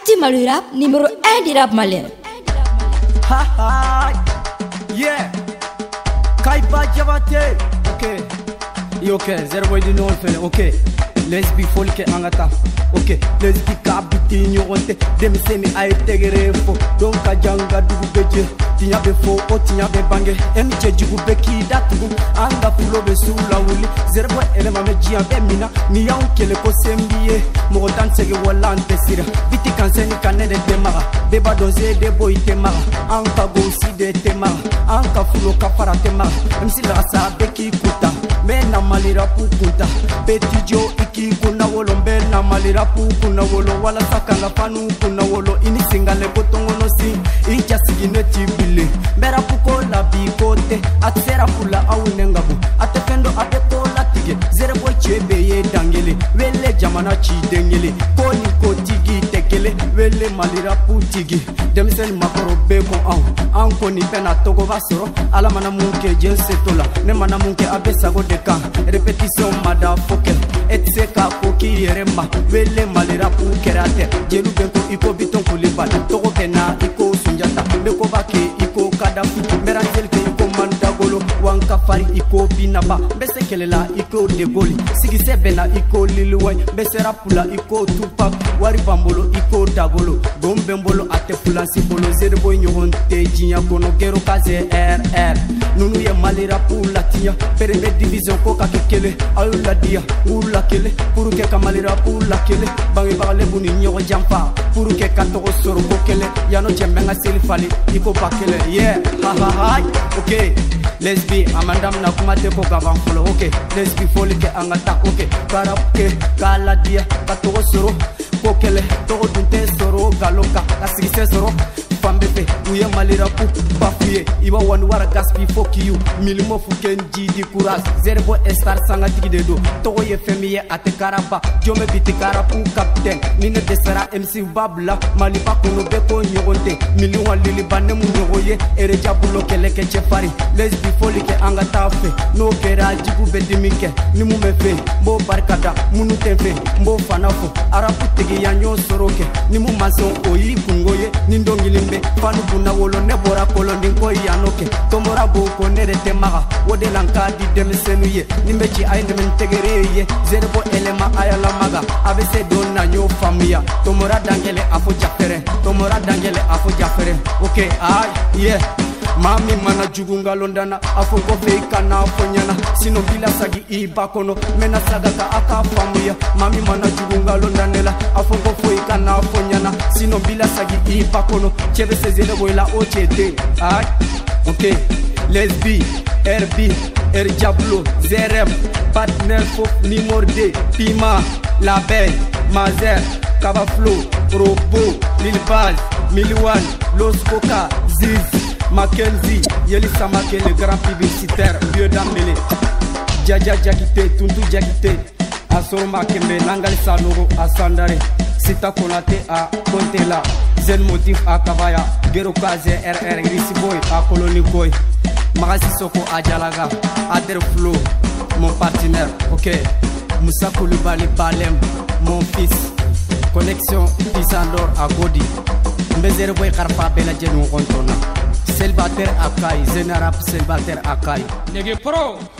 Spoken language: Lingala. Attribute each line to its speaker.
Speaker 1: Acti Malurap numéro 1 du rap malien. yeah. Kaipa Jabate. Ok. Yo, ok. Zero boy du nord. Ok. Let's be folk eh, angata. Ok. Let's be cab. i ɲɔgɔn tɛ denmisɛni a ye tɛgɛrɛ fɔ dɔw ka jan ka dugu bɛ jɛ tiɲa bɛ fɔ o oh, tiɲa bɛ bange ɛni cɛjugu bɛ k'i da tugu an ka fulo bɛ suw lawuli zɛrɛbɔ ɛlɛma mɛ jiyan bɛɛ min na ni y'anw kɛlɛ ko sen b'i ye mɔgɔ tan sɛgɛ wala an tɛ sira biti kansɛni ka ne de tɛ maga bɛɛ b'a dɔn see de bo i tɛ maga an ka gosi de tɛ maga an ka fulo ka fara tɛ maga misi lagasa bɛ k'i kunta mɛ namalira k'u kunta betijo i k'i kunna wolon bɛɛ na malira pupu na wolo walasa ka nga fanupu na wolo i ni singa lebo tongonosi i n cɛsigi ne t'i bile n bɛra puko la bi ko te a tɛ sera fula aw ne nga bon a tɛ fɛn dɔ a bɛ ko latigɛ zerebo cɛ be ye dangele wele jamana ciden kelen ko ni ko kelen wele malira putigi denmisɛni makɔrɔ be kun anw an kɔni bɛna togoba sɔrɔ ala mana mun kɛ jen seto la ne mana mun kɛ a be sago de kan repetisiyɔn mada fo kɛ e tɛ se k'a ko k'i yɛrɛ ma wele malira pu kɛra tɛ jeliw bɛ ko i ko bitɔn kulibali togo kɛ na i ko sunjata ne koba k'i fari i ko binaba n be se kɛlɛla i ko degoli sigisɛ bɛnna i ko liliwɛ n be sera pula i ko tupak wari b'an bolo i ko dagolo gon bɛ n bolo a tɛ fulansi bolo zerebo ɲɔgɔn tɛ jiɲɛ kɔnɔ gero ka zrr nunu ye malirapu latiya perebe division ko ka kɛ kelen a y'u ladiya k'u la kelen puru kɛ ka malirapu la kelen bangebagalebu ni ɲɔgɔn janfa puru kɛ ka tɔgɔ sɔrɔ ko kelen yan'o cɛ n bɛ n ka seli fali i ko ba kelen ye yeah. hahahai ok lesbi amandam na kuma te ko gaban fɔlɔ ok lesbi foli kɛ an ka ta ok baara kɛ k'a ladiya ka togo sɔrɔ ko kɛlɛ togo dun tɛ sɔrɔ galo kan ka sigisɛ sɔrɔ fan bɛ fɛ u ye malira ku bafu ye i b'a wani wara gaspi fo kiyu milimo fuke n jidi kuras zerbo estar sangatigi de don tɔgɔ ye fɛn min ye a tɛ karaba jɔn bɛ bi tɛ kara kun kapitɛn ni ne tɛ sara mc ba bila maliba kɔnɔ bɛɛ ko ɲɔgɔn tɛ miliyɔn liliba ne mu ɲɔgɔn ye ereja bolo kɛlɛkɛ cɛ fari lesbi foli kɛ an ka taa fɛ n'o kɛra jugu bɛ dimi kɛ ni mun bɛ fɛ n b'o barikada minnu tɛ fɛ n b'o fana fo arabu tigiya n y'o sɔrɔ kɛ ni mun ma sɔn o y'i kungo ye ni dɔnkili tembe fanu kunna wolo ne bɔra kolonin ko yano kɛ tonbɔra b'o ko ne de tɛ maga o de la n k'a di denmisɛnu ye nin bɛ ci a ye dɛmɛ tɛgɛre ye zerebo ɛlɛma a yalamaga a bɛ se don na y'o faamuya tonbɔra dangɛlɛ a fɔ jafɛrɛ tonbɔra dangɛlɛ a fɔ jafɛrɛ ok ay ah, ye yeah. mami mana jugu nga londana a fɔ kɔfɛ i kana fɔ ɲana sinɔ k'i lasagi i ba kɔnɔ mɛna saga ka a k'a faamuya mami mana jugu nga londane la a fɔ ko foyi kana fɔ ɲana sinɔ b'i lasagi i ba kɔnɔ cɛ bɛ sezele o la o cɛ den ay ok lesbi rb r jablo zrm partner fo nimor de pima label mazer kabaflo robo lilbaz miliwan loscoka ziz Mackenzie, Yeli Samake, le grand publicitaire, vieux d'Ambélé. Djadja Djakite, Tuntu Djakite, Asoro Makembe, Nangali Sanoro, Asandare, Sita Konate à Kontela, Zen Motif à Kabaya, Gerokaze, RR, Grisi Boy, à Colony Boy, Magasi Soko à Djalaga, Ader Flo, mon partenaire, ok. Moussa Koulibaly Balem, mon fils, Connexion Pisandor à Godi. Mbezere Boy Karpa Bela Djenou Rontona. Sel bater akay, zenar ap sel bater akay. Nege pro.